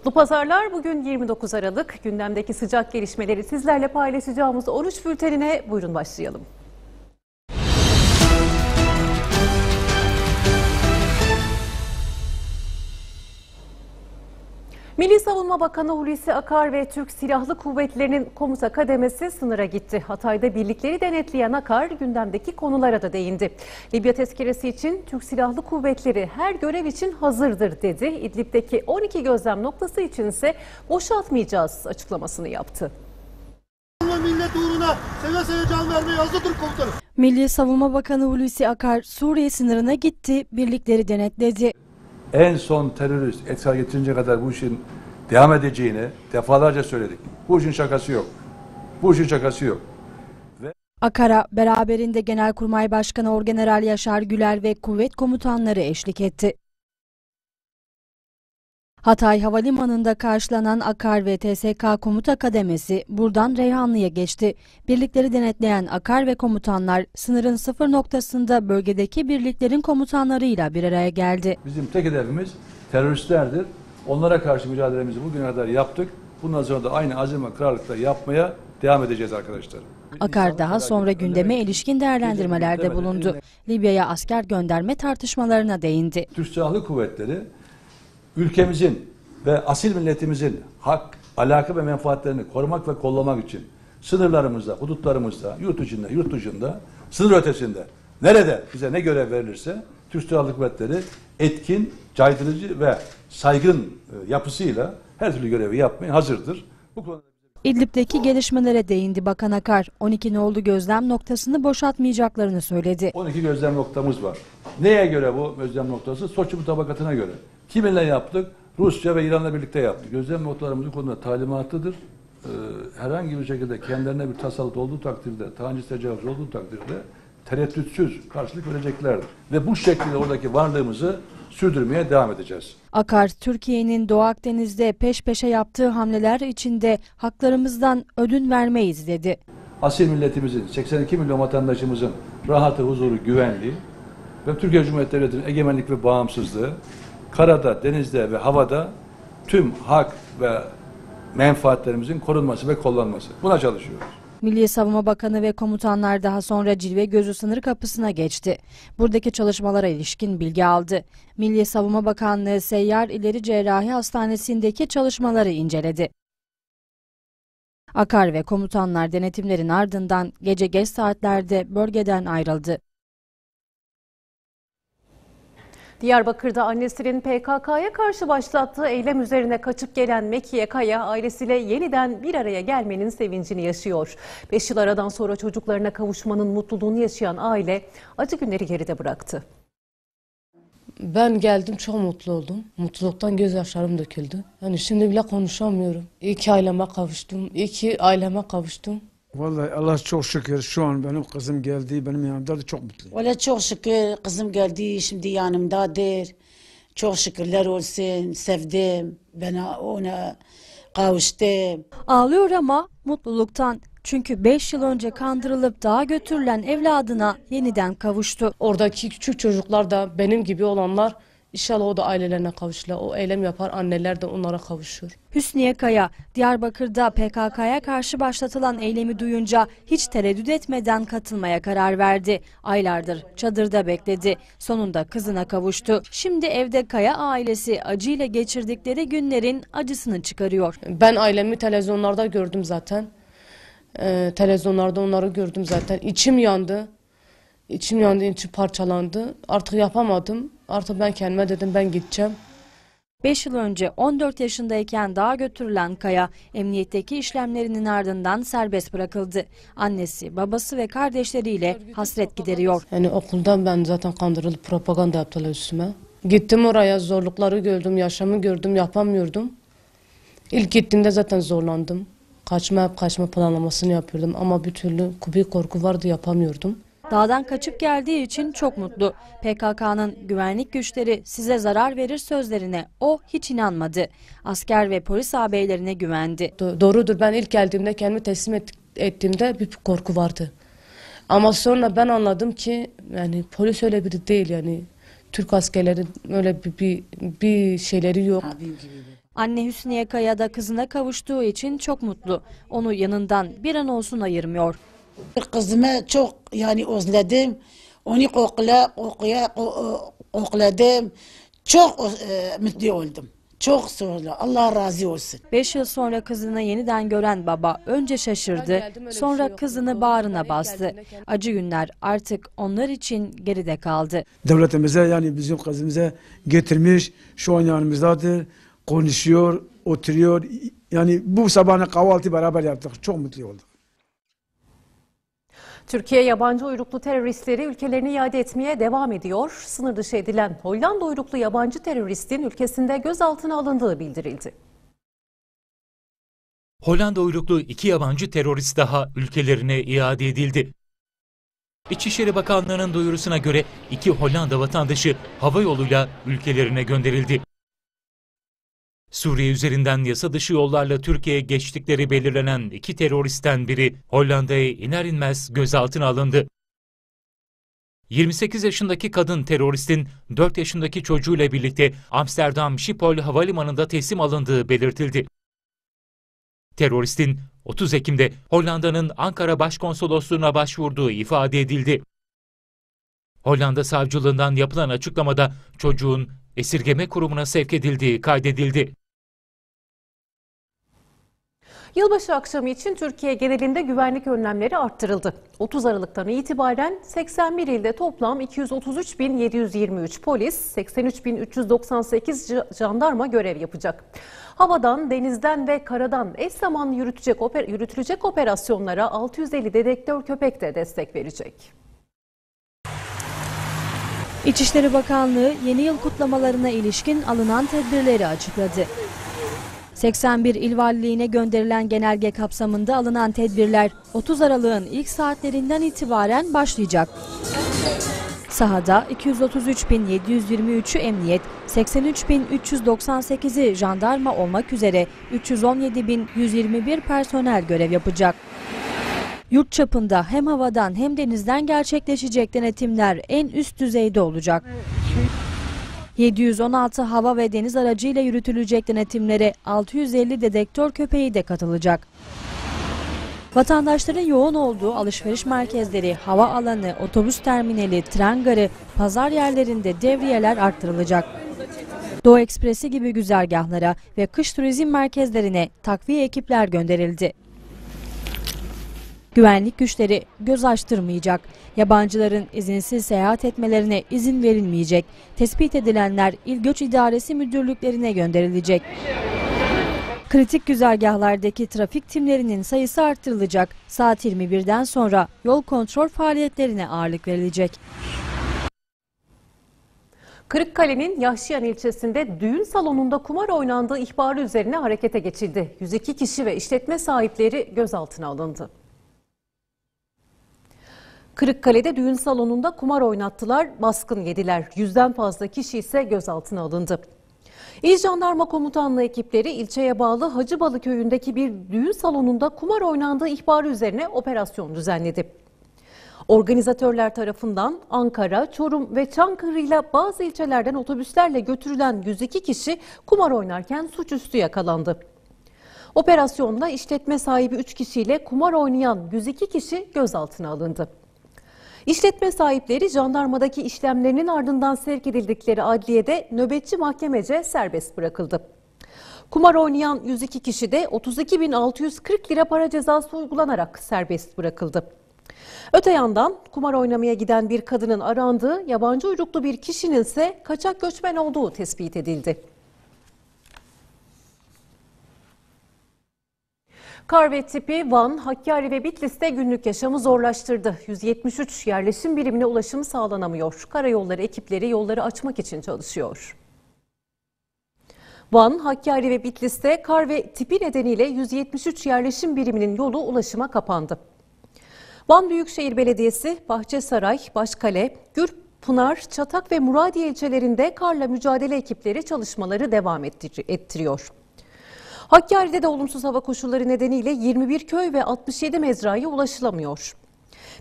Mutlu pazarlar. Bugün 29 Aralık. Gündemdeki sıcak gelişmeleri sizlerle paylaşacağımız oruç bültenine buyurun başlayalım. Milli Savunma Bakanı Hulusi Akar ve Türk Silahlı Kuvvetleri'nin komuta kademesi sınıra gitti. Hatay'da birlikleri denetleyen Akar gündemdeki konulara da değindi. Libya tezkeresi için Türk Silahlı Kuvvetleri her görev için hazırdır dedi. İdlib'deki 12 gözlem noktası için ise boşaltmayacağız açıklamasını yaptı. millet uğruna seve seve can vermeye hazırdır komutanım. Milli Savunma Bakanı Hulusi Akar Suriye sınırına gitti, birlikleri denetledi. En son terörist etkar getirince kadar bu işin devam edeceğini defalarca söyledik. Bu işin şakası yok. Bu işin şakası yok. Akar'a beraberinde Genelkurmay Başkanı Orgeneral Yaşar Güler ve kuvvet komutanları eşlik etti. Hatay Havalimanı'nda karşılanan Akar ve TSK komuta kademesi buradan Reyhanlı'ya geçti. Birlikleri denetleyen Akar ve komutanlar sınırın sıfır noktasında bölgedeki birliklerin komutanlarıyla bir araya geldi. Bizim tek hedefimiz teröristlerdir. Onlara karşı mücadelemizi bugüne kadar yaptık. Bundan sonra da aynı azim ve kararlılıkla yapmaya devam edeceğiz arkadaşlar. Akar daha sonra gündeme ilişkin değerlendirmelerde bulundu. Libya'ya asker gönderme tartışmalarına değindi. Türk Silahlı Kuvvetleri ülkemizin ve asil milletimizin hak, alaka ve menfaatlerini korumak ve kollamak için sınırlarımızda, hudutlarımızda, yurt içinde, yurt dışında, sınır ötesinde nerede bize ne görev verilirse Türk Silahlı Kuvvetleri etkin, caydırıcı ve saygın e, yapısıyla her türlü görevi yapmaya hazırdır. Bu konuda İdlib'deki gelişmelere değindi Bakan Akar. 12 nolu gözlem noktasını boşaltmayacaklarını söyledi. 12 gözlem noktamız var. Neye göre bu gözlem noktası? Soçi mutabakatına göre. Kiminle yaptık? Rusya ve İran'la birlikte yaptık. Gözlem noktalarımız bu konuda talimatıdır. Ee, herhangi bir şekilde kendilerine bir tasallut olduğu takdirde, taciz tecavüz olduğu takdirde tereddütsüz karşılık vereceklerdir. Ve bu şekilde oradaki varlığımızı sürdürmeye devam edeceğiz. Akar, Türkiye'nin Doğu Akdeniz'de peş peşe yaptığı hamleler içinde haklarımızdan ödün vermeyiz dedi. Asil milletimizin, 82 milyon vatandaşımızın rahatı, huzuru, güvenliği ve Türkiye Cumhuriyeti Devleti'nin egemenlik ve bağımsızlığı karada, denizde ve havada tüm hak ve menfaatlerimizin korunması ve kullanılması. Buna çalışıyoruz. Milli Savunma Bakanı ve komutanlar daha sonra Cilve Gözü sınır kapısına geçti. Buradaki çalışmalara ilişkin bilgi aldı. Milli Savunma Bakanlığı Seyyar İleri Cerrahi Hastanesi'ndeki çalışmaları inceledi. Akar ve komutanlar denetimlerin ardından gece geç saatlerde bölgeden ayrıldı. Diyarbakır'da annesinin PKK'ya karşı başlattığı eylem üzerine kaçıp gelen Mekiye Kaya ailesiyle yeniden bir araya gelmenin sevincini yaşıyor. 5 yıl aradan sonra çocuklarına kavuşmanın mutluluğunu yaşayan aile acı günleri geride bıraktı. Ben geldim çok mutlu oldum. Mutluluktan gözyaşlarım döküldü. Yani şimdi bile konuşamıyorum. İyi ki aileme kavuştum. İyi ki aileme kavuştum. Vallahi Allah çok şükür şu an benim kızım geldi benim yanımda da çok mutluyum. Valla çok şükür kızım geldi şimdi yanımdadır. Çok şükürler olsun sevdim. Ben ona kavuştum. Ağlıyor ama mutluluktan. Çünkü 5 yıl önce kandırılıp dağa götürülen evladına yeniden kavuştu. Oradaki küçük çocuklar da benim gibi olanlar inşallah o da ailelerine kavuşurlar. O eylem yapar anneler de onlara kavuşur. Hüsniye Kaya, Diyarbakır'da PKK'ya karşı başlatılan eylemi duyunca hiç tereddüt etmeden katılmaya karar verdi. Aylardır çadırda bekledi. Sonunda kızına kavuştu. Şimdi evde Kaya ailesi acıyla geçirdikleri günlerin acısını çıkarıyor. Ben ailemi televizyonlarda gördüm zaten. Ee, televizyonlarda onları gördüm zaten. İçim yandı. İçim yandı, içim parçalandı. Artık yapamadım. Artık ben kendime dedim ben gideceğim. 5 yıl önce 14 yaşındayken dağa götürülen Kaya, emniyetteki işlemlerinin ardından serbest bırakıldı. Annesi, babası ve kardeşleriyle hasret gideriyor. Yani okuldan ben zaten kandırılıp propaganda yaptılar üstüme. Gittim oraya zorlukları gördüm, yaşamı gördüm, yapamıyordum. İlk gittiğimde zaten zorlandım. Kaçma kaçma planlamasını yapıyordum ama bir türlü bir korku vardı yapamıyordum. Dağdan kaçıp geldiği için çok mutlu. PKK'nın güvenlik güçleri size zarar verir sözlerine o hiç inanmadı. Asker ve polis ağabeylerine güvendi. Do- doğrudur ben ilk geldiğimde kendimi teslim et- ettiğimde bir korku vardı. Ama sonra ben anladım ki yani polis öyle biri değil yani. Türk askerlerin öyle bir, bir, bir şeyleri yok. Abim gibi. Anne Hüsniye Kaya da kızına kavuştuğu için çok mutlu. Onu yanından bir an olsun ayırmıyor. Kızımı çok yani özledim. Onu kokla, kokuya ko- kokladım. Çok e, mutlu oldum. Çok sonra Allah razı olsun. 5 yıl sonra kızını yeniden gören baba önce şaşırdı, geldim, şey sonra kızını bağrına bastı. Acı günler artık onlar için geride kaldı. Devletimize yani bizim kızımıza getirmiş. Şu an yanımızdadır. Konuşuyor, oturuyor. Yani bu sabahına kahvaltı beraber yaptık. Çok mutlu olduk. Türkiye yabancı uyruklu teröristleri ülkelerine iade etmeye devam ediyor. Sınır dışı edilen Hollanda uyruklu yabancı teröristin ülkesinde gözaltına alındığı bildirildi. Hollanda uyruklu iki yabancı terörist daha ülkelerine iade edildi. İçişleri Bakanlığı'nın duyurusuna göre iki Hollanda vatandaşı hava yoluyla ülkelerine gönderildi. Suriye üzerinden yasa dışı yollarla Türkiye'ye geçtikleri belirlenen iki teröristten biri Hollanda'ya iner inmez gözaltına alındı. 28 yaşındaki kadın teröristin 4 yaşındaki çocuğuyla birlikte Amsterdam Schiphol havalimanında teslim alındığı belirtildi. Teröristin 30 Ekim'de Hollanda'nın Ankara Başkonsolosluğu'na başvurduğu ifade edildi. Hollanda savcılığından yapılan açıklamada çocuğun esirgeme kurumuna sevk edildiği kaydedildi. Yılbaşı akşamı için Türkiye genelinde güvenlik önlemleri arttırıldı. 30 Aralık'tan itibaren 81 ilde toplam 233.723 polis, 83.398 j- jandarma görev yapacak. Havadan, denizden ve karadan eş zamanlı yürütecek, oper- yürütülecek operasyonlara 650 dedektör köpek de destek verecek. İçişleri Bakanlığı yeni yıl kutlamalarına ilişkin alınan tedbirleri açıkladı. 81 il valiliğine gönderilen genelge kapsamında alınan tedbirler 30 Aralık'ın ilk saatlerinden itibaren başlayacak. Sahada 233.723'ü emniyet, 83.398'i jandarma olmak üzere 317.121 personel görev yapacak. Yurt çapında hem havadan hem denizden gerçekleşecek denetimler en üst düzeyde olacak. 716 hava ve deniz aracıyla yürütülecek denetimlere 650 dedektör köpeği de katılacak. Vatandaşların yoğun olduğu alışveriş merkezleri, hava alanı, otobüs terminali, tren garı, pazar yerlerinde devriyeler arttırılacak. Doğu Ekspresi gibi güzergahlara ve kış turizm merkezlerine takviye ekipler gönderildi. Güvenlik güçleri göz açtırmayacak. Yabancıların izinsiz seyahat etmelerine izin verilmeyecek. Tespit edilenler İl Göç İdaresi müdürlüklerine gönderilecek. Kritik güzergahlardaki trafik timlerinin sayısı arttırılacak. Saat 21'den sonra yol kontrol faaliyetlerine ağırlık verilecek. Kırıkkale'nin Yahşiyan ilçesinde düğün salonunda kumar oynandığı ihbarı üzerine harekete geçildi. 102 kişi ve işletme sahipleri gözaltına alındı. Kırıkkale'de düğün salonunda kumar oynattılar, baskın yediler. Yüzden fazla kişi ise gözaltına alındı. İl Jandarma Komutanlığı ekipleri ilçeye bağlı Hacıbalı köyündeki bir düğün salonunda kumar oynandığı ihbarı üzerine operasyon düzenledi. Organizatörler tarafından Ankara, Çorum ve Çankırı ile bazı ilçelerden otobüslerle götürülen 102 kişi kumar oynarken suçüstü yakalandı. Operasyonda işletme sahibi 3 kişiyle kumar oynayan 102 kişi gözaltına alındı. İşletme sahipleri jandarmadaki işlemlerinin ardından sevk edildikleri adliyede nöbetçi mahkemece serbest bırakıldı. Kumar oynayan 102 kişi de 32.640 lira para cezası uygulanarak serbest bırakıldı. Öte yandan kumar oynamaya giden bir kadının arandığı yabancı uyruklu bir kişinin ise kaçak göçmen olduğu tespit edildi. Kar ve tipi Van, Hakkari ve Bitlis'te günlük yaşamı zorlaştırdı. 173 yerleşim birimine ulaşım sağlanamıyor. Karayolları ekipleri yolları açmak için çalışıyor. Van, Hakkari ve Bitlis'te kar ve tipi nedeniyle 173 yerleşim biriminin yolu ulaşıma kapandı. Van Büyükşehir Belediyesi, Bahçesaray, Başkale, Gürpınar, Çatak ve Muradiye ilçelerinde karla mücadele ekipleri çalışmaları devam ettiriyor. Hakkari'de de olumsuz hava koşulları nedeniyle 21 köy ve 67 mezraya ulaşılamıyor.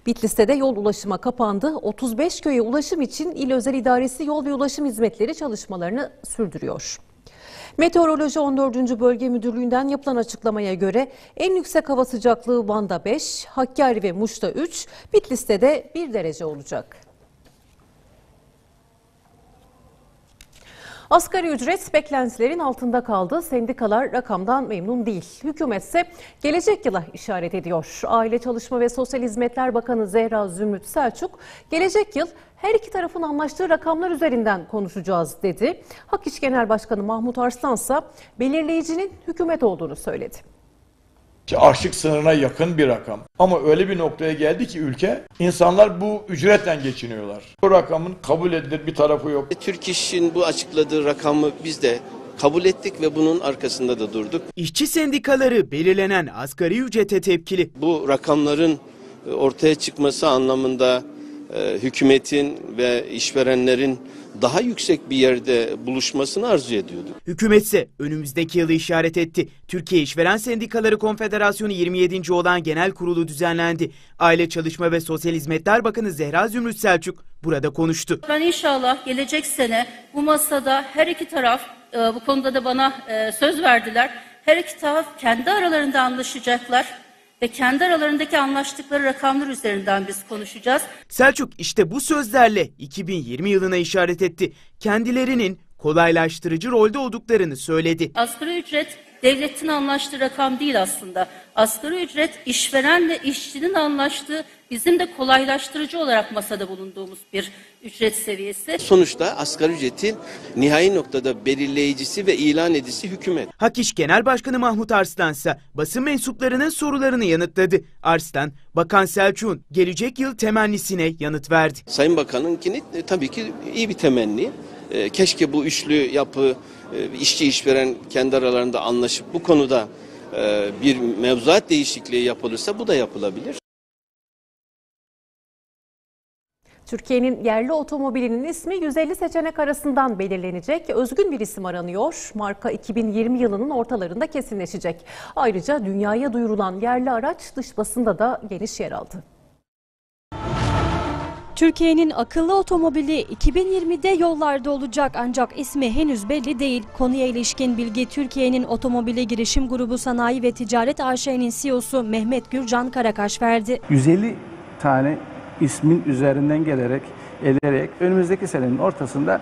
Bitlis'te de yol ulaşıma kapandı. 35 köye ulaşım için İl Özel İdaresi Yol ve Ulaşım Hizmetleri çalışmalarını sürdürüyor. Meteoroloji 14. Bölge Müdürlüğü'nden yapılan açıklamaya göre en yüksek hava sıcaklığı Van'da 5, Hakkari ve Muş'ta 3, Bitlis'te de 1 derece olacak. Asgari ücret beklentilerin altında kaldı. Sendikalar rakamdan memnun değil. Hükümet ise gelecek yıla işaret ediyor. Aile Çalışma ve Sosyal Hizmetler Bakanı Zehra Zümrüt Selçuk, gelecek yıl her iki tarafın anlaştığı rakamlar üzerinden konuşacağız dedi. Hak İş Genel Başkanı Mahmut Arslan ise belirleyicinin hükümet olduğunu söyledi. Ki açlık sınırına yakın bir rakam. Ama öyle bir noktaya geldi ki ülke, insanlar bu ücretten geçiniyorlar. Bu rakamın kabul edilir bir tarafı yok. Türk İş'in bu açıkladığı rakamı biz de kabul ettik ve bunun arkasında da durduk. İşçi sendikaları belirlenen asgari ücrete tepkili. Bu rakamların e, ortaya çıkması anlamında e, hükümetin ve işverenlerin daha yüksek bir yerde buluşmasını arzu ediyorduk. Hükümetse önümüzdeki yılı işaret etti. Türkiye İşveren Sendikaları Konfederasyonu 27. olan genel kurulu düzenlendi. Aile Çalışma ve Sosyal Hizmetler Bakanı Zehra Zümrüt Selçuk burada konuştu. Ben inşallah gelecek sene bu masada her iki taraf e, bu konuda da bana e, söz verdiler. Her iki taraf kendi aralarında anlaşacaklar ve kendi aralarındaki anlaştıkları rakamlar üzerinden biz konuşacağız. Selçuk işte bu sözlerle 2020 yılına işaret etti. Kendilerinin kolaylaştırıcı rolde olduklarını söyledi. Asgari ücret devletin anlaştığı rakam değil aslında. Asgari ücret işverenle işçinin anlaştığı bizim de kolaylaştırıcı olarak masada bulunduğumuz bir ücret seviyesi. Sonuçta asgari ücretin nihai noktada belirleyicisi ve ilan edicisi hükümet. Hak İş Genel Başkanı Mahmut Arslan ise basın mensuplarının sorularını yanıtladı. Arslan, Bakan Selçuk'un gelecek yıl temennisine yanıt verdi. Sayın Bakan'ınkini e, tabii ki iyi bir temenni. E, keşke bu üçlü yapı e, işçi işveren kendi aralarında anlaşıp bu konuda e, bir mevzuat değişikliği yapılırsa bu da yapılabilir. Türkiye'nin yerli otomobilinin ismi 150 seçenek arasından belirlenecek. Özgün bir isim aranıyor. Marka 2020 yılının ortalarında kesinleşecek. Ayrıca dünyaya duyurulan yerli araç dış basında da geniş yer aldı. Türkiye'nin akıllı otomobili 2020'de yollarda olacak ancak ismi henüz belli değil. Konuya ilişkin bilgi Türkiye'nin Otomobili Girişim Grubu Sanayi ve Ticaret AŞ'nin CEO'su Mehmet Gürcan Karakaş verdi. 150 tane ismin üzerinden gelerek, ederek önümüzdeki senenin ortasında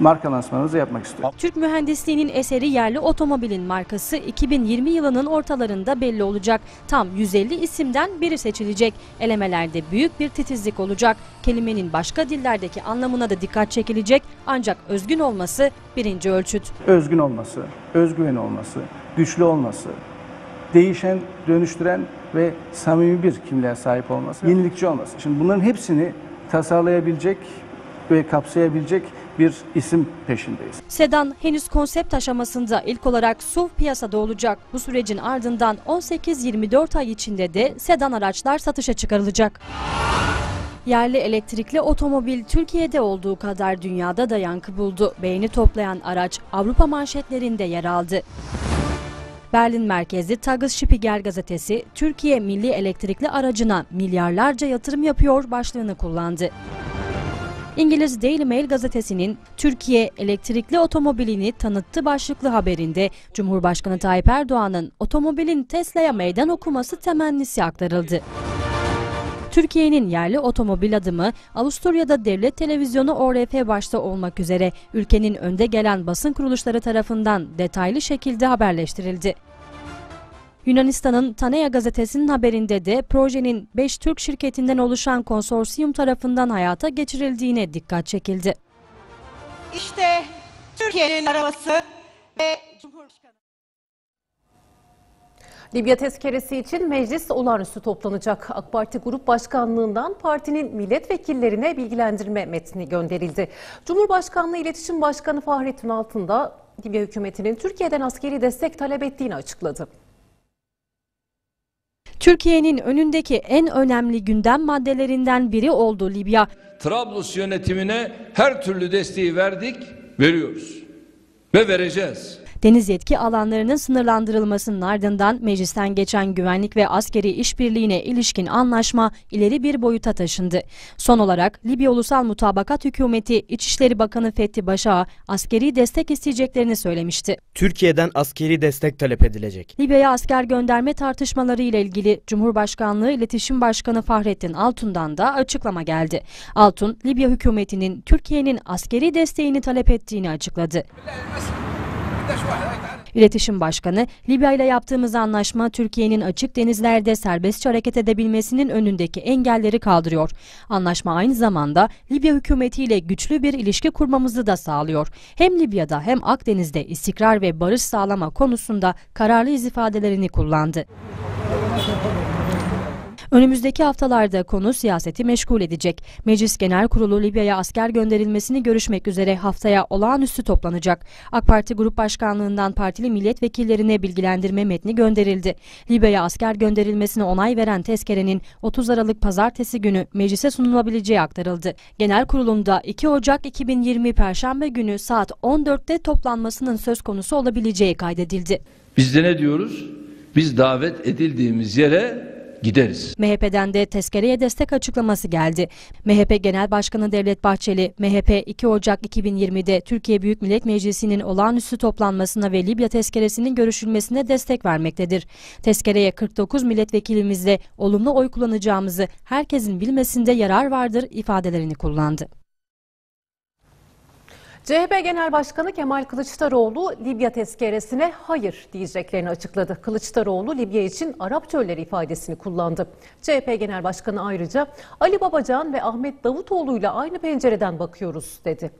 marka lansmanımızı yapmak istiyoruz. Türk mühendisliğinin eseri yerli otomobilin markası 2020 yılının ortalarında belli olacak. Tam 150 isimden biri seçilecek. Elemelerde büyük bir titizlik olacak. Kelimenin başka dillerdeki anlamına da dikkat çekilecek ancak özgün olması birinci ölçüt. Özgün olması, özgüven olması, güçlü olması, değişen, dönüştüren ve samimi bir kimliğe sahip olması, yenilikçi olması. Şimdi bunların hepsini tasarlayabilecek ve kapsayabilecek bir isim peşindeyiz. Sedan henüz konsept aşamasında ilk olarak SUV piyasada olacak. Bu sürecin ardından 18-24 ay içinde de sedan araçlar satışa çıkarılacak. Yerli elektrikli otomobil Türkiye'de olduğu kadar dünyada da yankı buldu. Beğeni toplayan araç Avrupa manşetlerinde yer aldı. Berlin merkezli Tagesspiegel gazetesi Türkiye milli elektrikli aracına milyarlarca yatırım yapıyor başlığını kullandı. İngiliz Daily Mail gazetesinin Türkiye elektrikli otomobilini tanıttı başlıklı haberinde Cumhurbaşkanı Tayyip Erdoğan'ın otomobilin Tesla'ya meydan okuması temennisi aktarıldı. Türkiye'nin yerli otomobil adımı Avusturya'da devlet televizyonu ORF başta olmak üzere ülkenin önde gelen basın kuruluşları tarafından detaylı şekilde haberleştirildi. Yunanistan'ın Tanea gazetesinin haberinde de projenin 5 Türk şirketinden oluşan konsorsiyum tarafından hayata geçirildiğine dikkat çekildi. İşte Türkiye'nin arabası ve Cumhurbaşkanı. Libya tezkeresi için meclis olağanüstü toplanacak. AK Parti Grup Başkanlığından partinin milletvekillerine bilgilendirme metni gönderildi. Cumhurbaşkanlığı İletişim Başkanı Fahrettin Altun da Libya hükümetinin Türkiye'den askeri destek talep ettiğini açıkladı. Türkiye'nin önündeki en önemli gündem maddelerinden biri oldu Libya. Trablus yönetimine her türlü desteği verdik, veriyoruz ve vereceğiz. Deniz yetki alanlarının sınırlandırılmasının ardından meclisten geçen güvenlik ve askeri işbirliğine ilişkin anlaşma ileri bir boyuta taşındı. Son olarak Libya Ulusal Mutabakat Hükümeti İçişleri Bakanı Fethi Başak'a askeri destek isteyeceklerini söylemişti. Türkiye'den askeri destek talep edilecek. Libya'ya asker gönderme tartışmaları ile ilgili Cumhurbaşkanlığı İletişim Başkanı Fahrettin Altun'dan da açıklama geldi. Altun, Libya hükümetinin Türkiye'nin askeri desteğini talep ettiğini açıkladı. İletişim Başkanı, Libya ile yaptığımız anlaşma Türkiye'nin açık denizlerde serbestçe hareket edebilmesinin önündeki engelleri kaldırıyor. Anlaşma aynı zamanda Libya hükümetiyle güçlü bir ilişki kurmamızı da sağlıyor. Hem Libya'da hem Akdeniz'de istikrar ve barış sağlama konusunda kararlıyız ifadelerini kullandı. Önümüzdeki haftalarda konu siyaseti meşgul edecek. Meclis Genel Kurulu Libya'ya asker gönderilmesini görüşmek üzere haftaya olağanüstü toplanacak. AK Parti Grup Başkanlığından partili milletvekillerine bilgilendirme metni gönderildi. Libya'ya asker gönderilmesine onay veren tezkerenin 30 Aralık pazartesi günü meclise sunulabileceği aktarıldı. Genel Kurulu'nda 2 Ocak 2020 Perşembe günü saat 14'te toplanmasının söz konusu olabileceği kaydedildi. Biz de ne diyoruz? Biz davet edildiğimiz yere gideriz. MHP'den de tezkereye destek açıklaması geldi. MHP Genel Başkanı Devlet Bahçeli, MHP 2 Ocak 2020'de Türkiye Büyük Millet Meclisi'nin olağanüstü toplanmasına ve Libya tezkeresinin görüşülmesine destek vermektedir. Tezkereye 49 milletvekilimizle olumlu oy kullanacağımızı herkesin bilmesinde yarar vardır ifadelerini kullandı. CHP Genel Başkanı Kemal Kılıçdaroğlu Libya tezkeresine hayır diyeceklerini açıkladı. Kılıçdaroğlu Libya için Arap çölleri ifadesini kullandı. CHP Genel Başkanı ayrıca Ali Babacan ve Ahmet Davutoğlu ile aynı pencereden bakıyoruz dedi.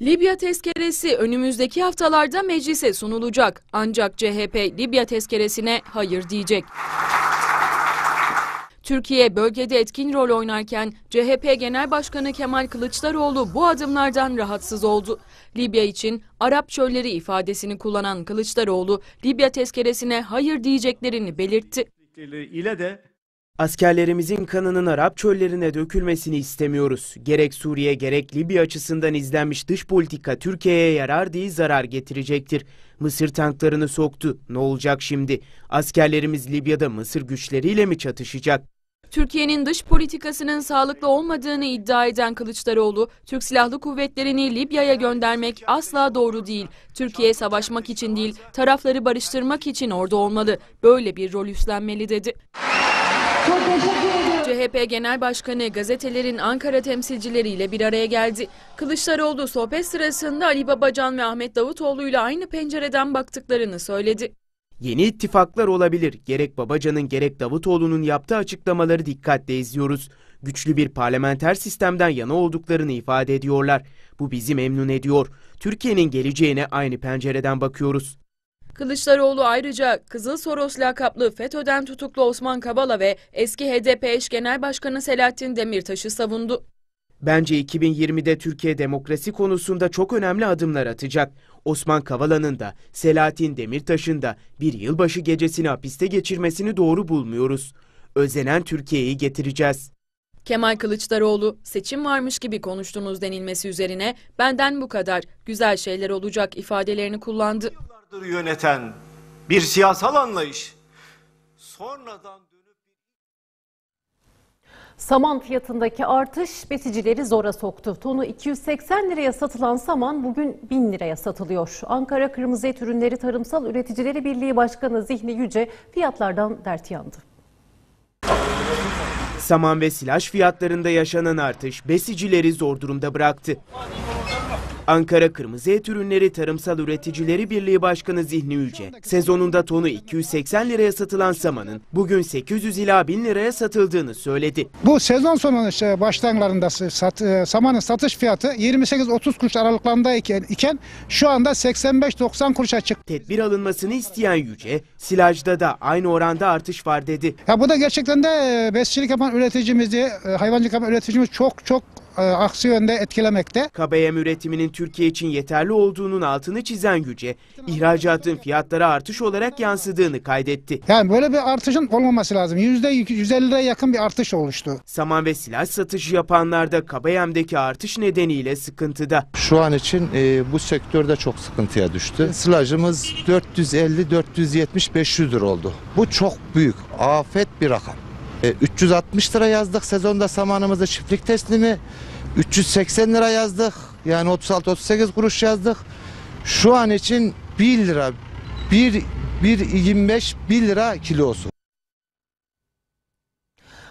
Libya tezkeresi önümüzdeki haftalarda meclise sunulacak. Ancak CHP Libya tezkeresine hayır diyecek. Türkiye bölgede etkin rol oynarken CHP Genel Başkanı Kemal Kılıçdaroğlu bu adımlardan rahatsız oldu. Libya için Arap çölleri ifadesini kullanan Kılıçdaroğlu Libya tezkeresine hayır diyeceklerini belirtti. ile de Askerlerimizin kanının Arap çöllerine dökülmesini istemiyoruz. Gerek Suriye gerek Libya açısından izlenmiş dış politika Türkiye'ye yarar değil zarar getirecektir. Mısır tanklarını soktu. Ne olacak şimdi? Askerlerimiz Libya'da Mısır güçleriyle mi çatışacak? Türkiye'nin dış politikasının sağlıklı olmadığını iddia eden Kılıçdaroğlu, Türk Silahlı Kuvvetleri'ni Libya'ya göndermek asla doğru değil. Türkiye savaşmak için değil, tarafları barıştırmak için orada olmalı. Böyle bir rol üstlenmeli dedi. CHP Genel Başkanı gazetelerin Ankara temsilcileriyle bir araya geldi. Kılıçdaroğlu sohbet sırasında Ali Babacan ve Ahmet Davutoğlu ile aynı pencereden baktıklarını söyledi. Yeni ittifaklar olabilir. Gerek Babacan'ın gerek Davutoğlu'nun yaptığı açıklamaları dikkatle izliyoruz. Güçlü bir parlamenter sistemden yana olduklarını ifade ediyorlar. Bu bizi memnun ediyor. Türkiye'nin geleceğine aynı pencereden bakıyoruz. Kılıçdaroğlu ayrıca Kızıl Soros lakaplı FETÖ'den tutuklu Osman Kavala ve eski HDP eş genel başkanı Selahattin Demirtaş'ı savundu. Bence 2020'de Türkiye demokrasi konusunda çok önemli adımlar atacak. Osman Kavala'nın da Selahattin Demirtaş'ın da bir yılbaşı gecesini hapiste geçirmesini doğru bulmuyoruz. Özlenen Türkiye'yi getireceğiz. Kemal Kılıçdaroğlu seçim varmış gibi konuştunuz denilmesi üzerine benden bu kadar güzel şeyler olacak ifadelerini kullandı. Yıllardır yöneten bir siyasal anlayış sonradan Saman fiyatındaki artış besicileri zora soktu. Tonu 280 liraya satılan saman bugün 1000 liraya satılıyor. Ankara Kırmızı Et Ürünleri Tarımsal Üreticileri Birliği Başkanı Zihni Yüce fiyatlardan dert yandı. Saman ve silaj fiyatlarında yaşanan artış besicileri zor durumda bıraktı. Ankara Kırmızı Et Ürünleri Tarımsal Üreticileri Birliği Başkanı Zihni Yüce, sezonunda tonu 280 liraya satılan samanın bugün 800 ila 1000 liraya satıldığını söyledi. Bu sezon sonu işte sat, e, samanın satış fiyatı 28-30 kuruş aralıklarında iken, iken şu anda 85-90 kuruşa çıktı. Tedbir alınmasını isteyen Yüce, silajda da aynı oranda artış var dedi. Ya bu da gerçekten de e, besicilik yapan üreticimizi, e, hayvancılık yapan üreticimiz çok çok aksi yönde etkilemekte. Kabayem üretiminin Türkiye için yeterli olduğunun altını çizen Yüce, ihracatın fiyatlara artış olarak yansıdığını kaydetti. Yani böyle bir artışın olmaması lazım. Yüzde 150 liraya yakın bir artış oluştu. Saman ve silah satışı yapanlar da Kabayem'deki artış nedeniyle sıkıntıda. Şu an için e, bu sektörde çok sıkıntıya düştü. Sılajımız 450, 470, 500 lira oldu. Bu çok büyük, afet bir rakam. E, 360 lira yazdık sezonda samanımızı çiftlik teslimi. 380 lira yazdık. Yani 36-38 kuruş yazdık. Şu an için 1 lira, 1, 1.25 1 lira kilosu.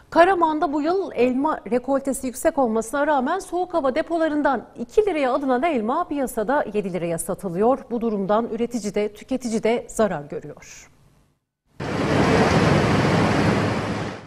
Karaman'da bu yıl elma rekoltesi yüksek olmasına rağmen soğuk hava depolarından 2 liraya alınan elma piyasada 7 liraya satılıyor. Bu durumdan üretici de tüketici de zarar görüyor.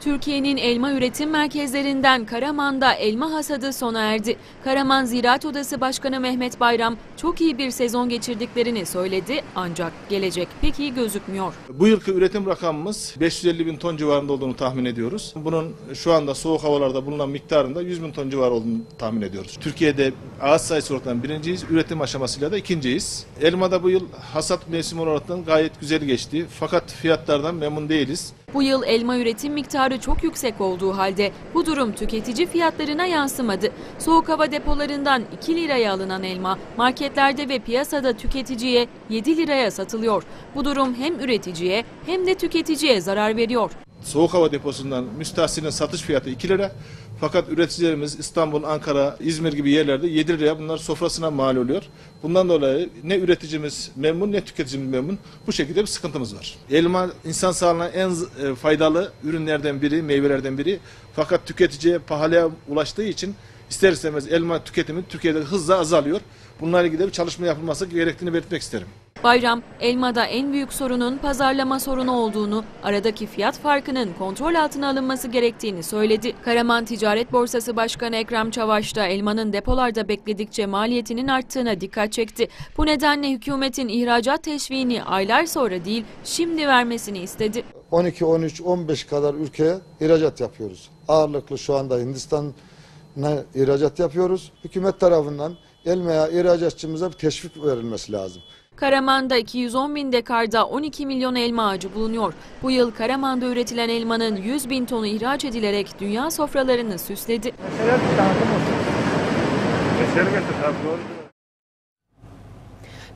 Türkiye'nin elma üretim merkezlerinden Karaman'da elma hasadı sona erdi. Karaman Ziraat Odası Başkanı Mehmet Bayram çok iyi bir sezon geçirdiklerini söyledi ancak gelecek pek iyi gözükmüyor. Bu yılki üretim rakamımız 550 bin ton civarında olduğunu tahmin ediyoruz. Bunun şu anda soğuk havalarda bulunan miktarında 100 bin ton civarı olduğunu tahmin ediyoruz. Türkiye'de ağaç sayısı olarak birinciyiz, üretim aşamasıyla da ikinciyiz. Elmada bu yıl hasat mevsimi olarak gayet güzel geçti. Fakat fiyatlardan memnun değiliz. Bu yıl elma üretim miktarı çok yüksek olduğu halde bu durum tüketici fiyatlarına yansımadı. Soğuk hava depolarından 2 liraya alınan elma marketlerde ve piyasada tüketiciye 7 liraya satılıyor. Bu durum hem üreticiye hem de tüketiciye zarar veriyor. Soğuk hava deposundan müstahsinin satış fiyatı 2 lira. Fakat üreticilerimiz İstanbul, Ankara, İzmir gibi yerlerde 7 liraya bunlar sofrasına mal oluyor. Bundan dolayı ne üreticimiz memnun ne tüketicimiz memnun. Bu şekilde bir sıkıntımız var. Elma insan sağlığına en e, faydalı ürünlerden biri, meyvelerden biri. Fakat tüketiciye pahalıya ulaştığı için ister istemez elma tüketimi Türkiye'de hızla azalıyor. Bunlarla ilgili bir çalışma yapılması gerektiğini belirtmek isterim. Bayram, elmada en büyük sorunun pazarlama sorunu olduğunu, aradaki fiyat farkının kontrol altına alınması gerektiğini söyledi. Karaman Ticaret Borsası Başkanı Ekrem Çavaş da elmanın depolarda bekledikçe maliyetinin arttığına dikkat çekti. Bu nedenle hükümetin ihracat teşviğini aylar sonra değil, şimdi vermesini istedi. 12, 13, 15 kadar ülkeye ihracat yapıyoruz. Ağırlıklı şu anda Hindistan'a ihracat yapıyoruz. Hükümet tarafından elmaya ihracatçımıza bir teşvik verilmesi lazım. Karaman'da 210 bin dekarda 12 milyon elma ağacı bulunuyor. Bu yıl Karaman'da üretilen elmanın 100 bin tonu ihraç edilerek dünya sofralarını süsledi.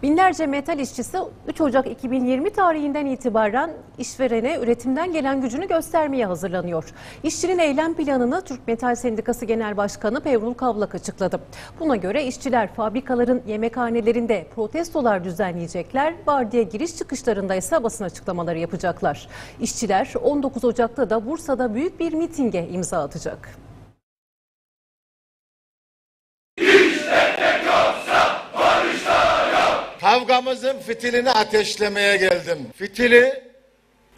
Binlerce metal işçisi 3 Ocak 2020 tarihinden itibaren işverene üretimden gelen gücünü göstermeye hazırlanıyor. İşçinin eylem planını Türk Metal Sendikası Genel Başkanı Pevrul Kavlak açıkladı. Buna göre işçiler fabrikaların yemekhanelerinde protestolar düzenleyecekler, vardiya giriş çıkışlarında ise basın açıklamaları yapacaklar. İşçiler 19 Ocak'ta da Bursa'da büyük bir mitinge imza atacak. Kavgamızın fitilini ateşlemeye geldim. Fitili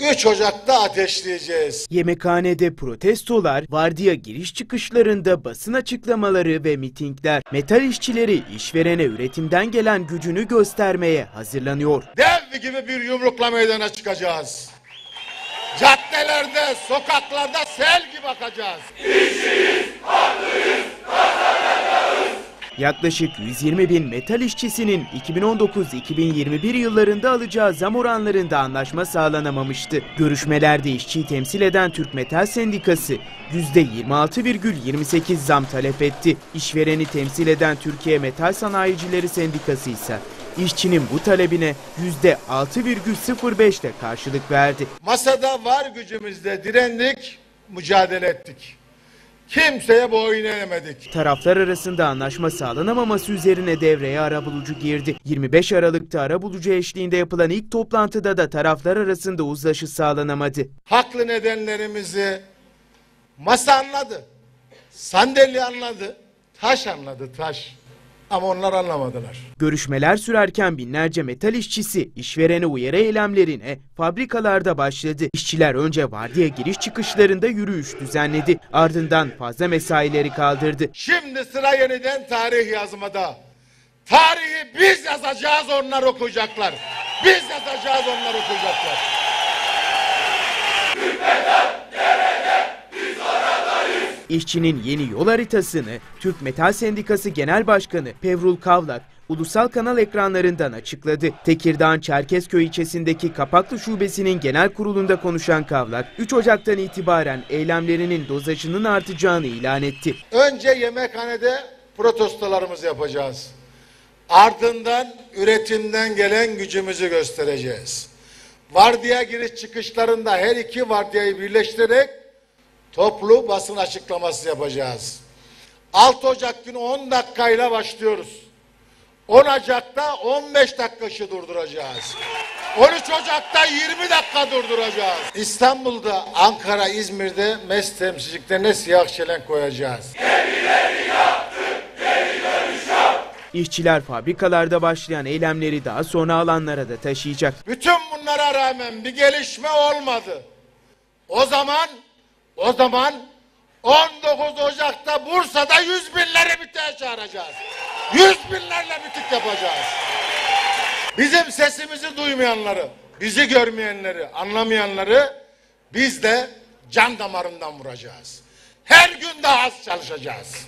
3 Ocak'ta ateşleyeceğiz. Yemekhanede protestolar, vardiya giriş çıkışlarında basın açıklamaları ve mitingler. Metal işçileri işverene üretimden gelen gücünü göstermeye hazırlanıyor. Dev gibi bir yumrukla meydana çıkacağız. Caddelerde, sokaklarda sel gibi akacağız. Yaklaşık 120 bin metal işçisinin 2019-2021 yıllarında alacağı zam oranlarında anlaşma sağlanamamıştı. Görüşmelerde işçiyi temsil eden Türk Metal Sendikası %26,28 zam talep etti. İşvereni temsil eden Türkiye Metal Sanayicileri Sendikası ise işçinin bu talebine %6,05 de karşılık verdi. Masada var gücümüzle direndik, mücadele ettik. Kimseye boyun eğmedik. Taraflar arasında anlaşma sağlanamaması üzerine devreye arabulucu girdi. 25 Aralık'ta arabulucu eşliğinde yapılan ilk toplantıda da taraflar arasında uzlaşı sağlanamadı. Haklı nedenlerimizi masa anladı. Sandalye anladı. Taş anladı taş. Ama onlar anlamadılar. Görüşmeler sürerken binlerce metal işçisi işverene uyarı eylemlerine fabrikalarda başladı. İşçiler önce vardiya giriş çıkışlarında yürüyüş düzenledi. Ardından fazla mesaileri kaldırdı. Şimdi sıra yeniden tarih yazmada. Tarihi biz yazacağız onlar okuyacaklar. Biz yazacağız onlar okuyacaklar. İşçinin yeni yol haritasını Türk Metal Sendikası Genel Başkanı Pevrul Kavlak ulusal kanal ekranlarından açıkladı. Tekirdağ'ın Çerkezköy ilçesindeki Kapaklı Şubesi'nin genel kurulunda konuşan Kavlak, 3 Ocak'tan itibaren eylemlerinin dozajının artacağını ilan etti. Önce yemekhanede protestolarımızı yapacağız. Ardından üretimden gelen gücümüzü göstereceğiz. Vardiya giriş çıkışlarında her iki vardiyayı birleştirerek toplu basın açıklaması yapacağız. 6 Ocak günü 10 dakikayla başlıyoruz. 10 Ocak'ta 15 dakika ışığı durduracağız. 13 Ocak'ta 20 dakika durduracağız. İstanbul'da, Ankara, İzmir'de MES temsilciliklerine siyah çelen koyacağız. İşçiler fabrikalarda başlayan eylemleri daha sonra alanlara da taşıyacak. Bütün bunlara rağmen bir gelişme olmadı. O zaman, o zaman 19 Ocak'ta Bursa'da yüz binleri bitiğe çağıracağız. Yüz binlerle bitik yapacağız. Bizim sesimizi duymayanları, bizi görmeyenleri, anlamayanları biz de can damarından vuracağız. Her gün daha az çalışacağız.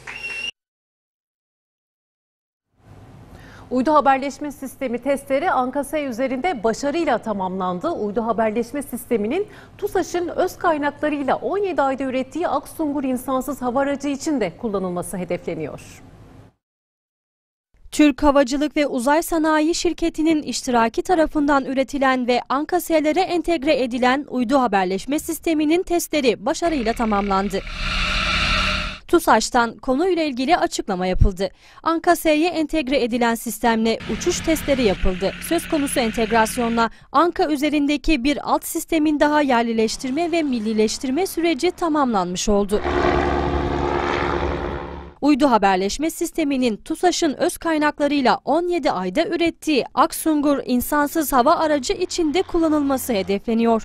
Uydu haberleşme sistemi testleri Ankasay üzerinde başarıyla tamamlandı. Uydu haberleşme sisteminin TUSAŞ'ın öz kaynaklarıyla 17 ayda ürettiği Aksungur insansız hava aracı için de kullanılması hedefleniyor. Türk Havacılık ve Uzay Sanayi Şirketi'nin iştiraki tarafından üretilen ve Ankaselere entegre edilen uydu haberleşme sisteminin testleri başarıyla tamamlandı. TUSAŞ'tan konuyla ilgili açıklama yapıldı. Anka-S'ye entegre edilen sistemle uçuş testleri yapıldı. Söz konusu entegrasyonla Anka üzerindeki bir alt sistemin daha yerlileştirme ve millileştirme süreci tamamlanmış oldu. Uydu haberleşme sisteminin TUSAŞ'ın öz kaynaklarıyla 17 ayda ürettiği Aksungur insansız hava aracı içinde kullanılması hedefleniyor.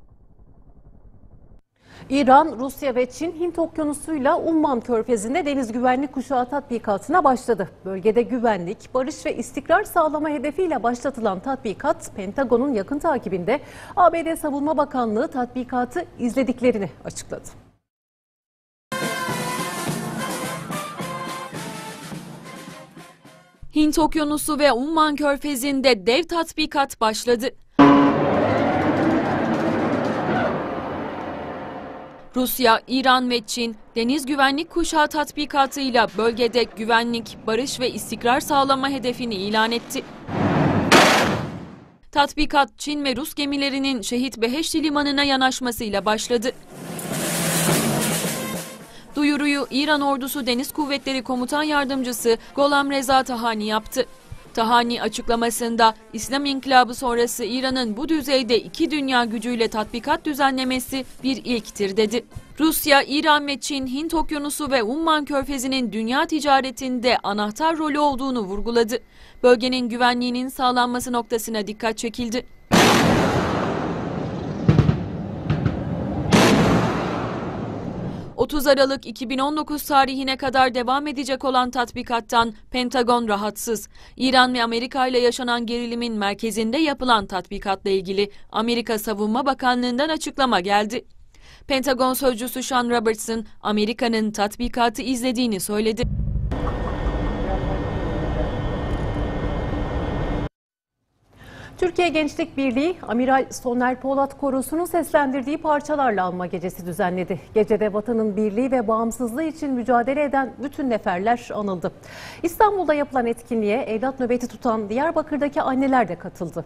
İran, Rusya ve Çin Hint Okyanusu'yla Umman Körfezi'nde deniz güvenlik kuşağı tatbikatına başladı. Bölgede güvenlik, barış ve istikrar sağlama hedefiyle başlatılan tatbikat, Pentagon'un yakın takibinde ABD Savunma Bakanlığı tatbikatı izlediklerini açıkladı. Hint Okyanusu ve Umman Körfezi'nde dev tatbikat başladı. Rusya, İran ve Çin deniz güvenlik kuşağı tatbikatıyla bölgede güvenlik, barış ve istikrar sağlama hedefini ilan etti. Tatbikat Çin ve Rus gemilerinin Şehit Beheşti Limanı'na yanaşmasıyla başladı. Duyuruyu İran Ordusu Deniz Kuvvetleri Komutan Yardımcısı Golam Reza Tahani yaptı. Tahani açıklamasında İslam İnkılabı sonrası İran'ın bu düzeyde iki dünya gücüyle tatbikat düzenlemesi bir ilktir dedi. Rusya, İran ve Çin, Hint Okyanusu ve Umman Körfezi'nin dünya ticaretinde anahtar rolü olduğunu vurguladı. Bölgenin güvenliğinin sağlanması noktasına dikkat çekildi. ...30 Aralık 2019 tarihine kadar devam edecek olan tatbikattan Pentagon rahatsız. İran ve Amerika ile yaşanan gerilimin merkezinde yapılan tatbikatla ilgili Amerika Savunma Bakanlığı'ndan açıklama geldi. Pentagon sözcüsü Sean Robertson, Amerika'nın tatbikatı izlediğini söyledi. Türkiye Gençlik Birliği, Amiral Soner Polat Korosu'nun seslendirdiği parçalarla anma gecesi düzenledi. Gecede vatanın birliği ve bağımsızlığı için mücadele eden bütün neferler anıldı. İstanbul'da yapılan etkinliğe evlat nöbeti tutan Diyarbakır'daki anneler de katıldı.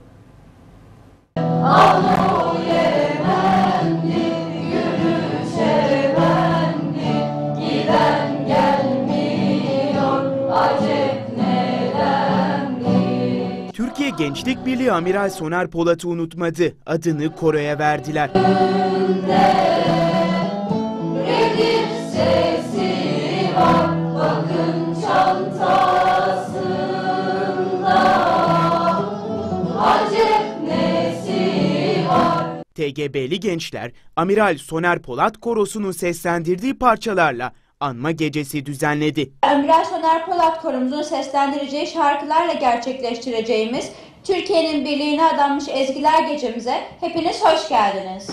Türkiye Gençlik Birliği Amiral Soner Polat'ı unutmadı. Adını Koro'ya verdiler. TGB'li gençler Amiral Soner Polat Korosu'nun seslendirdiği parçalarla anma gecesi düzenledi. Amiral Soner Polat Korumuzun seslendireceği şarkılarla gerçekleştireceğimiz Türkiye'nin birliğine adanmış ezgiler gecemize hepiniz hoş geldiniz.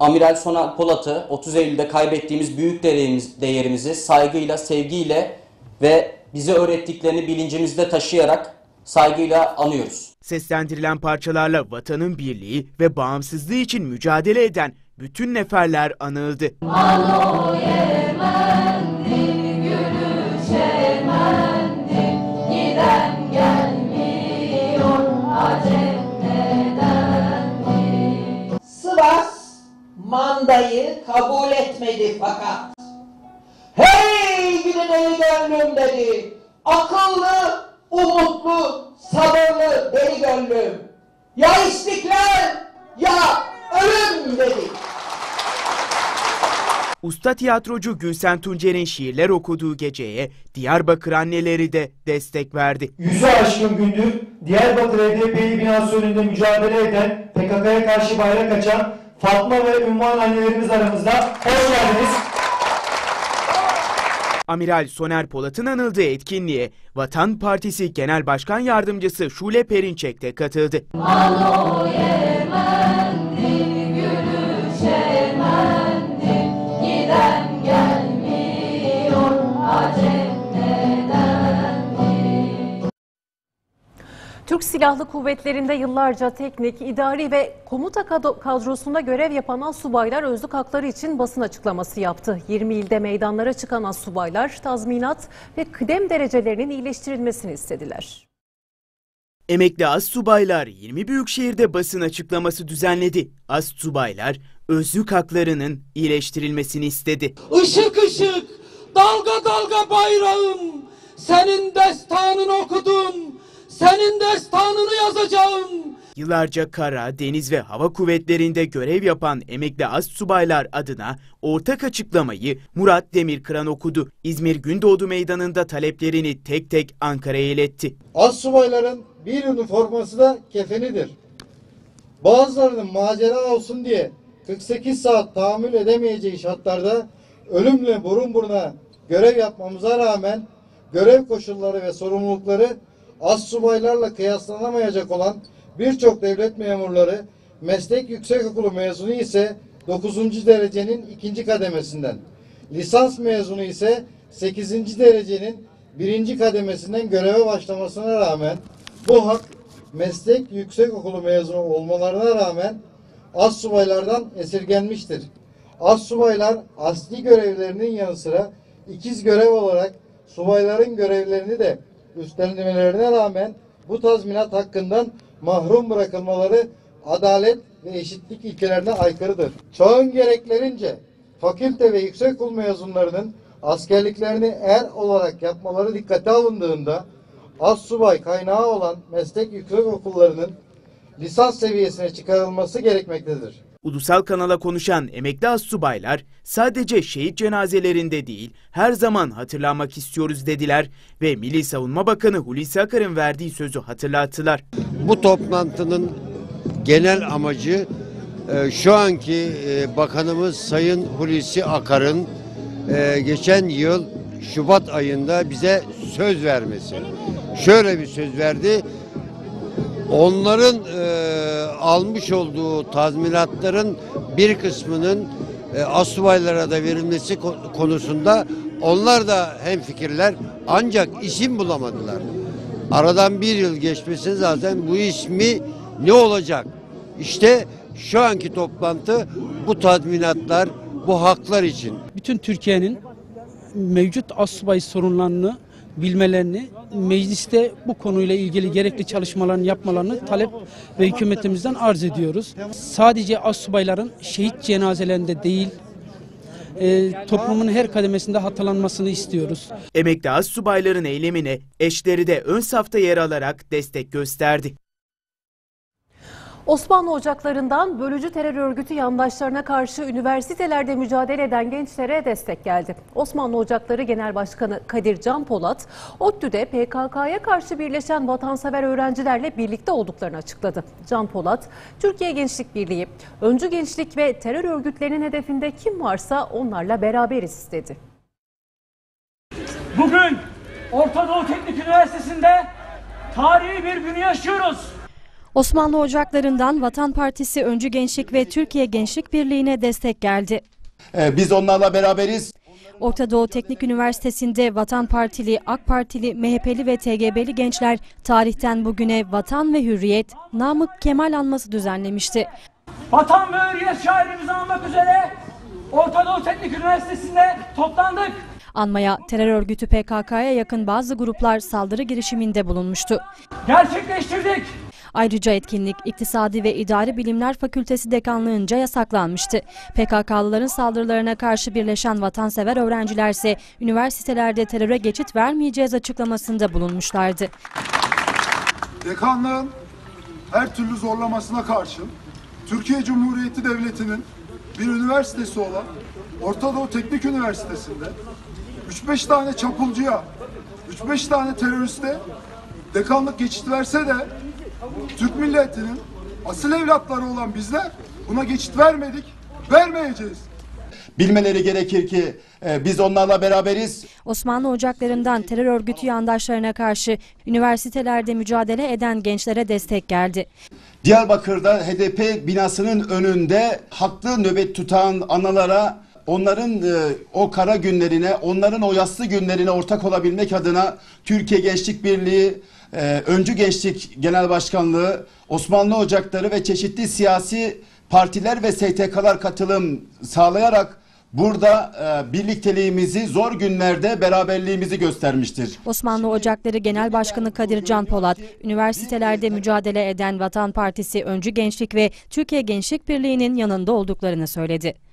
Amiral Soner Polat'ı 30 Eylül'de kaybettiğimiz büyük değerimiz, değerimizi saygıyla, sevgiyle ve bize öğrettiklerini bilincimizde taşıyarak saygıyla anıyoruz. Seslendirilen parçalarla vatanın birliği ve bağımsızlığı için mücadele eden bütün neferler anıldı. Sivas mandayı kabul etmedi fakat. Hey gidin deli gönlüm dedi. Akıllı, umutlu, sabırlı deli gönlüm. Ya istiklal ya ölüm dedi. Usta tiyatrocu Gülsen Tuncer'in şiirler okuduğu geceye Diyarbakır anneleri de destek verdi. Yüzü aşkın gündür Diyarbakır HDP'yi binası önünde mücadele eden, PKK'ya karşı bayrak açan Fatma ve Ünvan annelerimiz aramızda. Hoş geldiniz. Amiral Soner Polat'ın anıldığı etkinliğe Vatan Partisi Genel Başkan Yardımcısı Şule Perinçek de katıldı. Alo Yemen'di, Türk Silahlı Kuvvetleri'nde yıllarca teknik, idari ve komuta kadrosunda görev yapan astsubaylar özlük hakları için basın açıklaması yaptı. 20 ilde meydanlara çıkan astsubaylar tazminat ve kıdem derecelerinin iyileştirilmesini istediler. Emekli astsubaylar 20 büyükşehirde basın açıklaması düzenledi. Astsubaylar özlük haklarının iyileştirilmesini istedi. Işık ışık, dalga dalga bayrağım, senin destanını okudum, senin destanını yazacağım. Yıllarca kara, deniz ve hava kuvvetlerinde görev yapan emekli astsubaylar adına ortak açıklamayı Murat Demirkıran okudu. İzmir Gündoğdu Meydanı'nda taleplerini tek tek Ankara'ya iletti. Astsubayların bir üniforması da kefenidir. Bazılarının macera olsun diye 48 saat tahammül edemeyeceği şartlarda ölümle burun buruna görev yapmamıza rağmen görev koşulları ve sorumlulukları astsubaylarla kıyaslanamayacak olan birçok devlet memurları meslek yüksekokulu mezunu ise 9. derecenin ikinci kademesinden, lisans mezunu ise 8. derecenin birinci kademesinden göreve başlamasına rağmen bu hak meslek yüksekokulu mezunu olmalarına rağmen astsubaylardan esirgenmiştir. Astsubaylar asli görevlerinin yanı sıra ikiz görev olarak subayların görevlerini de üstlenmelerine rağmen bu tazminat hakkından mahrum bırakılmaları adalet ve eşitlik ilkelerine aykırıdır. Çağın gereklerince fakülte ve yüksekokul mezunlarının askerliklerini er olarak yapmaları dikkate alındığında Assubay kaynağı olan meslek yüksekokullarının lisans seviyesine çıkarılması gerekmektedir. Ulusal kanala konuşan emekli astsubaylar sadece şehit cenazelerinde değil her zaman hatırlanmak istiyoruz dediler ve Milli Savunma Bakanı Hulusi Akar'ın verdiği sözü hatırlattılar. Bu toplantının genel amacı e, şu anki e, bakanımız Sayın Hulusi Akar'ın e, geçen yıl Şubat ayında bize söz vermesi. Şöyle bir söz verdi. Onların e, almış olduğu tazminatların bir kısmının e, asubaylara da verilmesi ko- konusunda onlar da hemfikirler ancak isim bulamadılar. Aradan bir yıl geçmesi zaten bu ismi ne olacak? İşte şu anki toplantı bu tazminatlar, bu haklar için. bütün Türkiye'nin mevcut asubay sorunlarını bilmelerini, mecliste bu konuyla ilgili gerekli çalışmalarını yapmalarını talep ve hükümetimizden arz ediyoruz. Sadece assubayların şehit cenazelerinde değil, e, toplumun her kademesinde hatırlanmasını istiyoruz. Emekli astsubayların eylemine eşleri de ön safta yer alarak destek gösterdi. Osmanlı ocaklarından bölücü terör örgütü yandaşlarına karşı üniversitelerde mücadele eden gençlere destek geldi. Osmanlı Ocakları Genel Başkanı Kadir Can Polat, ODTÜ'de PKK'ya karşı birleşen vatansever öğrencilerle birlikte olduklarını açıkladı. Can Polat, Türkiye Gençlik Birliği, öncü gençlik ve terör örgütlerinin hedefinde kim varsa onlarla beraberiz dedi. Bugün Orta Doğu Teknik Üniversitesi'nde tarihi bir günü yaşıyoruz. Osmanlı Ocakları'ndan Vatan Partisi Öncü Gençlik ve Türkiye Gençlik Birliği'ne destek geldi. Ee, biz onlarla beraberiz. Orta Doğu Teknik Üniversitesi'nde Vatan Partili, AK Partili, MHP'li ve TGB'li gençler tarihten bugüne Vatan ve Hürriyet, Namık Kemal anması düzenlemişti. Vatan ve hürriyet şairimizi anmak üzere Orta Doğu Teknik Üniversitesi'nde toplandık. Anmaya terör örgütü PKK'ya yakın bazı gruplar saldırı girişiminde bulunmuştu. Gerçekleştirdik. Ayrıca etkinlik İktisadi ve İdari Bilimler Fakültesi dekanlığınca yasaklanmıştı. PKK'lıların saldırılarına karşı birleşen vatansever öğrencilerse üniversitelerde teröre geçit vermeyeceğiz açıklamasında bulunmuşlardı. Dekanlığın her türlü zorlamasına karşın Türkiye Cumhuriyeti Devleti'nin bir üniversitesi olan Orta Doğu Teknik Üniversitesi'nde 3-5 tane çapulcuya, 3-5 tane teröriste dekanlık geçit verse de Türk milletinin asıl evlatları olan bizler buna geçit vermedik, vermeyeceğiz. Bilmeleri gerekir ki e, biz onlarla beraberiz. Osmanlı Ocakları'ndan terör örgütü yandaşlarına karşı üniversitelerde mücadele eden gençlere destek geldi. Diyarbakır'da HDP binasının önünde haklı nöbet tutan analara onların e, o kara günlerine, onların o yaslı günlerine ortak olabilmek adına Türkiye Gençlik Birliği, e, Öncü Gençlik Genel Başkanlığı, Osmanlı Ocakları ve çeşitli siyasi partiler ve STK'lar katılım sağlayarak burada e, birlikteliğimizi zor günlerde beraberliğimizi göstermiştir. Osmanlı Ocakları Genel Başkanı Kadir Can Polat, üniversitelerde mücadele eden Vatan Partisi Öncü Gençlik ve Türkiye Gençlik Birliği'nin yanında olduklarını söyledi.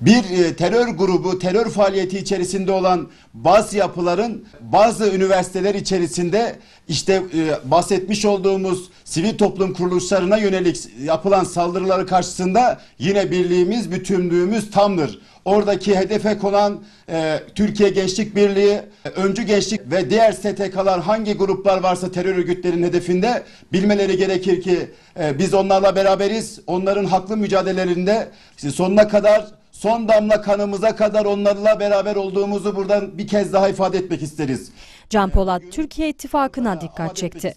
Bir e, terör grubu, terör faaliyeti içerisinde olan bazı yapıların bazı üniversiteler içerisinde işte e, bahsetmiş olduğumuz sivil toplum kuruluşlarına yönelik yapılan saldırıları karşısında yine birliğimiz, bütünlüğümüz tamdır. Oradaki hedefe konan e, Türkiye Gençlik Birliği, Öncü Gençlik ve diğer STK'lar hangi gruplar varsa terör örgütlerinin hedefinde bilmeleri gerekir ki e, biz onlarla beraberiz. Onların haklı mücadelelerinde sonuna kadar son damla kanımıza kadar onlarla beraber olduğumuzu buradan bir kez daha ifade etmek isteriz. Can Polat, Türkiye İttifakı'na dikkat çekti.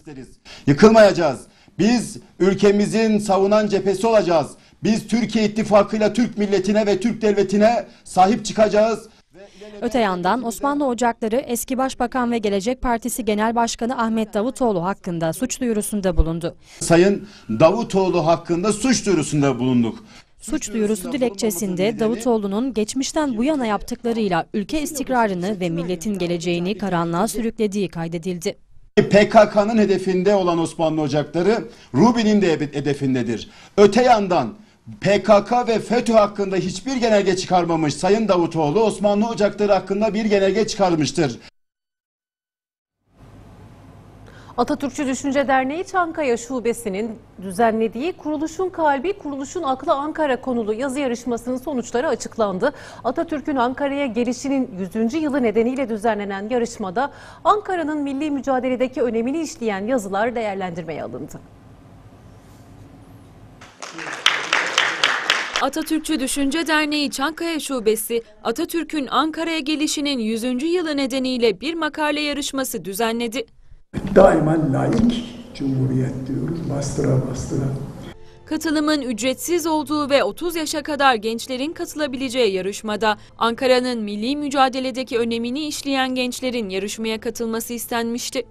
Yıkılmayacağız. Biz ülkemizin savunan cephesi olacağız. Biz Türkiye İttifakı'yla Türk milletine ve Türk devletine sahip çıkacağız. Öte yandan Osmanlı Ocakları eski Başbakan ve Gelecek Partisi Genel Başkanı Ahmet Davutoğlu hakkında suç duyurusunda bulundu. Sayın Davutoğlu hakkında suç duyurusunda bulunduk. Suç duyurusu dilekçesinde Davutoğlu'nun geçmişten bu yana yaptıklarıyla ülke istikrarını ve milletin geleceğini karanlığa sürüklediği kaydedildi. PKK'nın hedefinde olan Osmanlı Ocakları Rubi'nin de hedefindedir. Öte yandan PKK ve FETÖ hakkında hiçbir genelge çıkarmamış Sayın Davutoğlu Osmanlı Ocakları hakkında bir genelge çıkarmıştır. Atatürkçü Düşünce Derneği Çankaya Şubesi'nin düzenlediği Kuruluşun Kalbi, Kuruluşun Aklı Ankara konulu yazı yarışmasının sonuçları açıklandı. Atatürk'ün Ankara'ya gelişinin 100. yılı nedeniyle düzenlenen yarışmada Ankara'nın milli mücadeledeki önemini işleyen yazılar değerlendirmeye alındı. Atatürkçü Düşünce Derneği Çankaya Şubesi, Atatürk'ün Ankara'ya gelişinin 100. yılı nedeniyle bir makale yarışması düzenledi. Daima laik cumhuriyet diyoruz bastıra bastıra. Katılımın ücretsiz olduğu ve 30 yaşa kadar gençlerin katılabileceği yarışmada Ankara'nın milli mücadeledeki önemini işleyen gençlerin yarışmaya katılması istenmişti.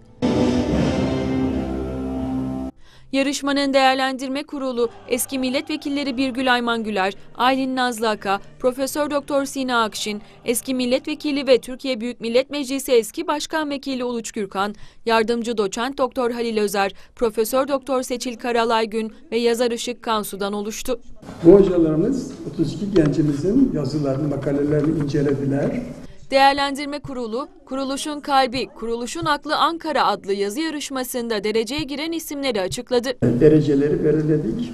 Yarışmanın değerlendirme kurulu eski milletvekilleri Birgül Ayman Güler, Aylin Nazlı Aka, Profesör Doktor Sina Akşin, eski milletvekili ve Türkiye Büyük Millet Meclisi eski Başkan Vekili Uluç Gürkan, yardımcı doçent Doktor Halil Özer, Profesör Doktor Seçil Karalay Gün ve yazar Işık Kansu'dan oluştu. Bu hocalarımız 32 gencimizin yazılarını, makalelerini incelediler. Değerlendirme Kurulu, Kuruluşun Kalbi, Kuruluşun Aklı Ankara adlı yazı yarışmasında dereceye giren isimleri açıkladı. Dereceleri belirledik.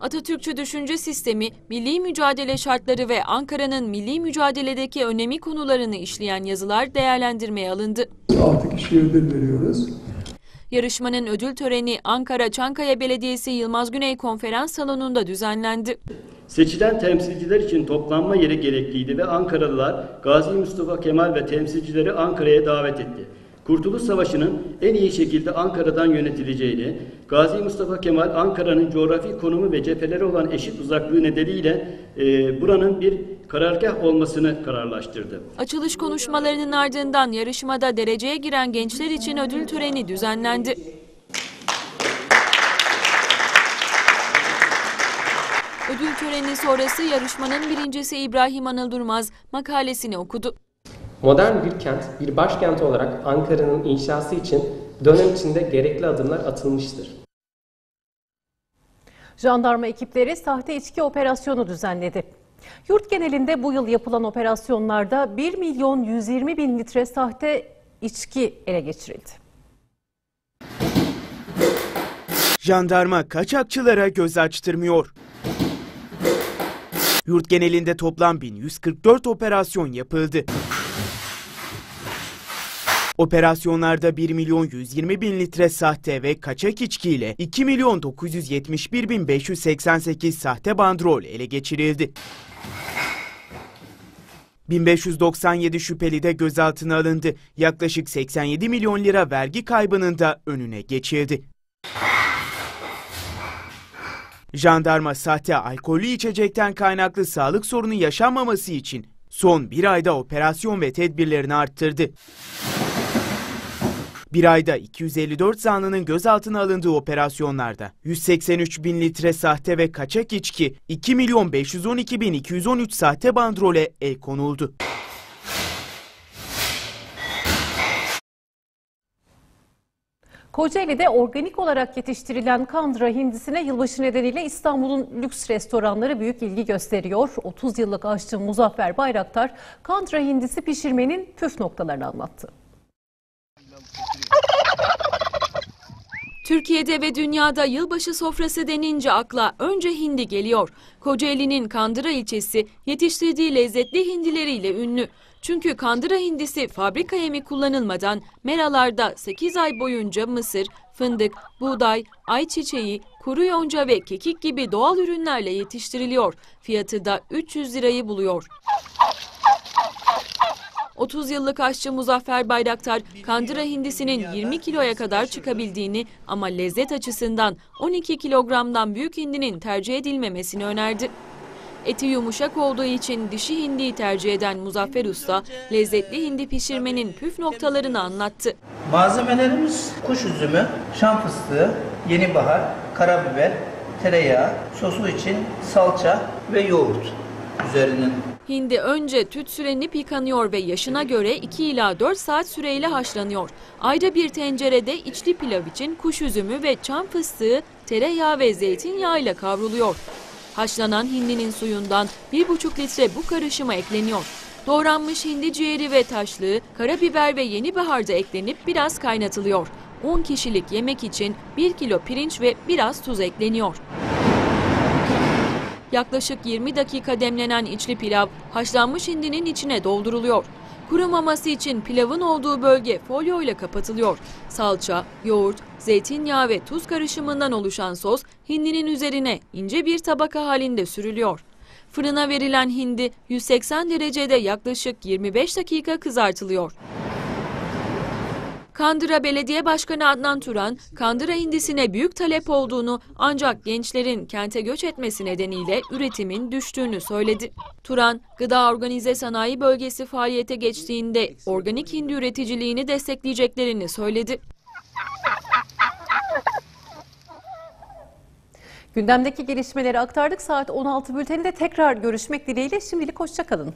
Atatürkçü düşünce sistemi, milli mücadele şartları ve Ankara'nın milli mücadeledeki önemi konularını işleyen yazılar değerlendirmeye alındı. 6 kişiye ödül veriyoruz. Yarışmanın ödül töreni Ankara Çankaya Belediyesi Yılmaz Güney Konferans Salonu'nda düzenlendi. Seçilen temsilciler için toplanma yeri gerekliydi ve Ankaralılar Gazi Mustafa Kemal ve temsilcileri Ankara'ya davet etti. Kurtuluş Savaşı'nın en iyi şekilde Ankara'dan yönetileceğini, Gazi Mustafa Kemal Ankara'nın coğrafi konumu ve cepheleri olan eşit uzaklığı nedeniyle e, buranın bir karargah olmasını kararlaştırdı. Açılış konuşmalarının ardından yarışmada dereceye giren gençler için ödül töreni düzenlendi. Ödül töreni sonrası yarışmanın birincisi İbrahim Anıl Durmaz makalesini okudu. Modern bir kent, bir başkent olarak Ankara'nın inşası için dönem içinde gerekli adımlar atılmıştır. Jandarma ekipleri sahte içki operasyonu düzenledi. Yurt genelinde bu yıl yapılan operasyonlarda 1 milyon 120 bin litre sahte içki ele geçirildi. Jandarma kaçakçılara göz açtırmıyor. Yurt genelinde toplam 1144 operasyon yapıldı. Operasyonlarda 1 milyon 120 bin litre sahte ve kaçak içkiyle 2 milyon 971 bin 588 sahte bandrol ele geçirildi. 1597 şüpheli de gözaltına alındı. Yaklaşık 87 milyon lira vergi kaybının da önüne geçildi. Jandarma sahte alkollü içecekten kaynaklı sağlık sorunu yaşanmaması için son bir ayda operasyon ve tedbirlerini arttırdı. Bir ayda 254 zanlının gözaltına alındığı operasyonlarda 183 bin litre sahte ve kaçak içki, 2 milyon 512 bin 213 sahte bandrole el konuldu. Kocaeli'de organik olarak yetiştirilen kandıra hindisine yılbaşı nedeniyle İstanbul'un lüks restoranları büyük ilgi gösteriyor. 30 yıllık aşçı Muzaffer Bayraktar kandıra hindisi pişirmenin püf noktalarını anlattı. Türkiye'de ve dünyada yılbaşı sofrası denince akla önce hindi geliyor. Kocaeli'nin Kandıra ilçesi yetiştirdiği lezzetli hindileriyle ünlü. Çünkü kandıra hindisi fabrika yemi kullanılmadan meralarda 8 ay boyunca mısır, fındık, buğday, ayçiçeği, kuru yonca ve kekik gibi doğal ürünlerle yetiştiriliyor. Fiyatı da 300 lirayı buluyor. 30 yıllık aşçı Muzaffer Bayraktar, kandıra hindisinin 20 kiloya kadar çıkabildiğini ama lezzet açısından 12 kilogramdan büyük hindinin tercih edilmemesini önerdi. Eti yumuşak olduğu için dişi hindiyi tercih eden Muzaffer Usta, lezzetli hindi pişirmenin püf noktalarını anlattı. Malzemelerimiz kuş üzümü, şam fıstığı, yeni bahar, karabiber, tereyağı, sosu için salça ve yoğurt üzerinin Hindi önce tütsülenip yıkanıyor ve yaşına göre 2 ila 4 saat süreyle haşlanıyor. Ayrı bir tencerede içli pilav için kuş üzümü ve çam fıstığı, tereyağı ve zeytinyağı ile kavruluyor. Haşlanan hindinin suyundan 1,5 litre bu karışıma ekleniyor. Doğranmış hindi ciğeri ve taşlığı, karabiber ve yeni bahar da eklenip biraz kaynatılıyor. 10 kişilik yemek için 1 kilo pirinç ve biraz tuz ekleniyor. Yaklaşık 20 dakika demlenen içli pilav haşlanmış hindinin içine dolduruluyor. Kurumaması için pilavın olduğu bölge folyo ile kapatılıyor. Salça, yoğurt, zeytinyağı ve tuz karışımından oluşan sos hindinin üzerine ince bir tabaka halinde sürülüyor. Fırına verilen hindi 180 derecede yaklaşık 25 dakika kızartılıyor. Kandıra Belediye Başkanı Adnan Turan, Kandıra hindisine büyük talep olduğunu ancak gençlerin kente göç etmesi nedeniyle üretimin düştüğünü söyledi. Turan, Gıda Organize Sanayi Bölgesi faaliyete geçtiğinde organik hindi üreticiliğini destekleyeceklerini söyledi. Gündemdeki gelişmeleri aktardık. Saat 16 bülteninde tekrar görüşmek dileğiyle. Şimdilik hoşçakalın.